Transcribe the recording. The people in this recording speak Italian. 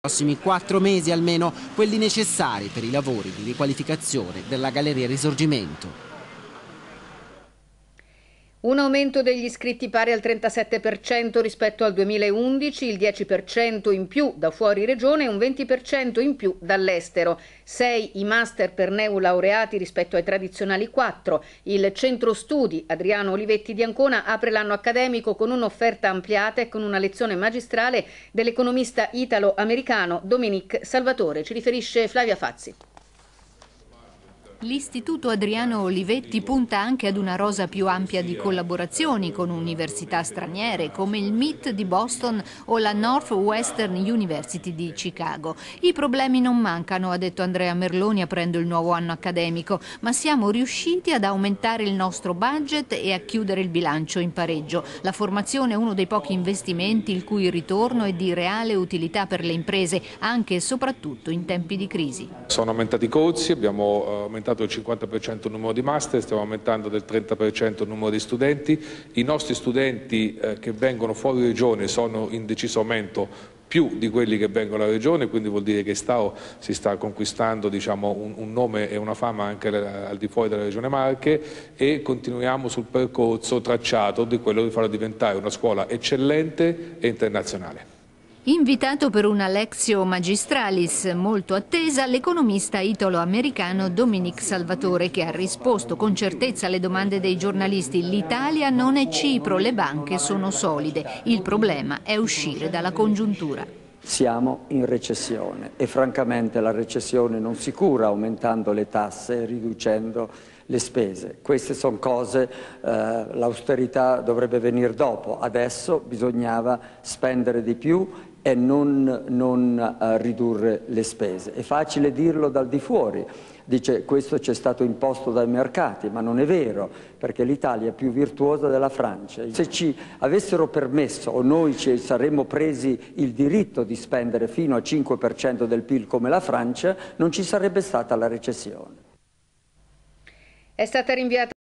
prossimi quattro mesi almeno, quelli necessari per i lavori di riqualificazione della Galleria Risorgimento. Un aumento degli iscritti pari al 37% rispetto al 2011, il 10% in più da fuori regione e un 20% in più dall'estero. 6 i master per neolaureati rispetto ai tradizionali 4. Il centro studi Adriano Olivetti di Ancona apre l'anno accademico con un'offerta ampliata e con una lezione magistrale dell'economista italo-americano Dominique Salvatore. Ci riferisce Flavia Fazzi. L'Istituto Adriano Olivetti punta anche ad una rosa più ampia di collaborazioni con università straniere come il MIT di Boston o la Northwestern University di Chicago. I problemi non mancano, ha detto Andrea Merloni aprendo il nuovo anno accademico, ma siamo riusciti ad aumentare il nostro budget e a chiudere il bilancio in pareggio. La formazione è uno dei pochi investimenti il cui ritorno è di reale utilità per le imprese, anche e soprattutto in tempi di crisi. Sono aumentati i corsi, abbiamo eh, aumentato aumentato del 50% il numero di master, stiamo aumentando del 30% il numero di studenti. I nostri studenti eh, che vengono fuori regione sono in deciso aumento più di quelli che vengono alla regione, quindi vuol dire che Stao si sta conquistando diciamo, un, un, nome e una fama anche al di fuori della regione Marche e continuiamo sul percorso tracciato di quello di farla diventare una scuola eccellente e internazionale. Invitato per una Lexio Magistralis molto attesa, l'economista italo-americano Dominic Salvatore che ha risposto con certezza alle domande dei giornalisti l'Italia non è Cipro, le banche sono solide, il problema è uscire dalla congiuntura. Siamo in recessione e francamente la recessione non si cura aumentando le tasse e riducendo le spese. Queste sono cose, eh, l'austerità dovrebbe venire dopo, adesso bisognava spendere di più e non, non uh, ridurre le spese. È facile dirlo dal di fuori, dice questo ci è stato imposto dai mercati, ma non è vero, perché l'Italia è più virtuosa della Francia. Se ci avessero permesso o noi ci saremmo presi il diritto di spendere fino al 5% del PIL come la Francia, non ci sarebbe stata la recessione. È stata rinviata